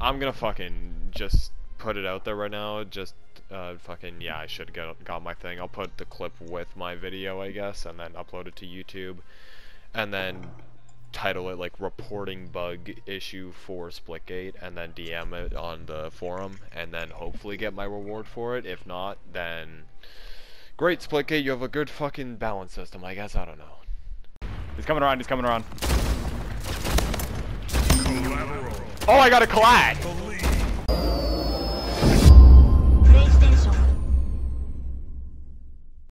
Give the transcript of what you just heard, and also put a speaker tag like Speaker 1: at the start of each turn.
Speaker 1: I'm gonna fucking just put it out there right now. Just uh, fucking yeah, I should get got my thing. I'll put the clip with my video, I guess, and then upload it to YouTube, and then title it like reporting bug issue for Splitgate, and then DM it on the forum, and then hopefully get my reward for it. If not, then great Splitgate, you have a good fucking balance system. I guess I don't know.
Speaker 2: He's coming around, he's coming around.
Speaker 1: Oh, I got a collide!